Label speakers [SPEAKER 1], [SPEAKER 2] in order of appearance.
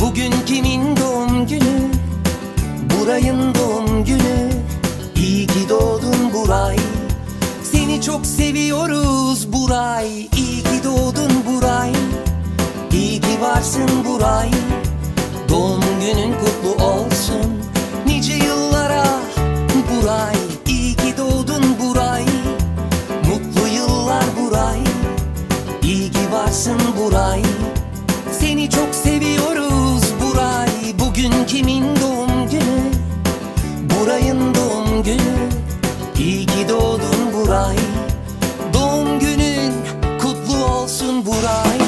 [SPEAKER 1] Bugün kimin doğum günü? Burayın doğum günü. İyi ki doğdun Buray. Seni çok seviyoruz Buray. İyi ki doğdun Buray. İyi ki varsın Buray. Doğum günün kutlu olsun. Nice yıllara Buray. İyi ki doğdun Buray. Mutlu yıllar Buray. İyi ki varsın Buray. Seni çok seviyoruz. Senin doğum günü Burayın doğum günü. İyi ki doğdun Buray. Doğum günün kutlu olsun Buray.